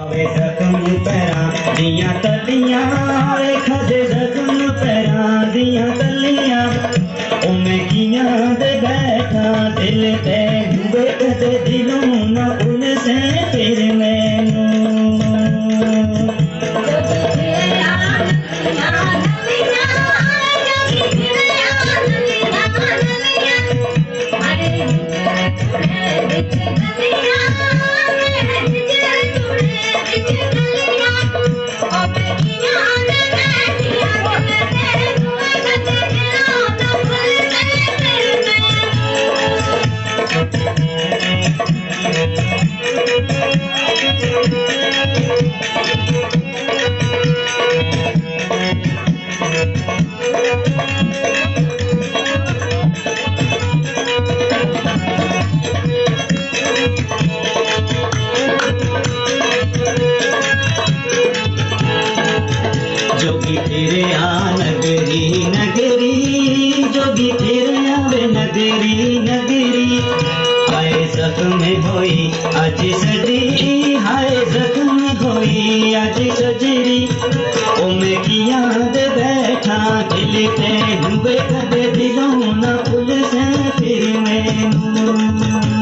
Para दिया तलियाँ para दिया तलियाँ। बैठा दिल ते हुए, कदे दिलों ना उनसे तेरे जोगी तेरे आ नगरी नगरी जोगी तेरे आवे नगरी नगरी, हाय जख्म होई अज सजरी। दिल ते दिलों न उलझे फिर मैं